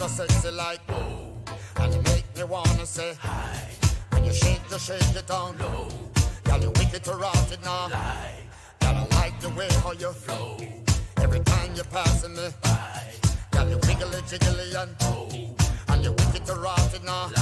so sexy like oh, and you make me wanna say hi. When you shake, you shake it down low. Girl, you wicked to rot it now. Lie. Girl, I like the way how you flow. Every time you're passing me by, girl, you wiggly jiggly and oh, and you wicked to rot it now. Lie.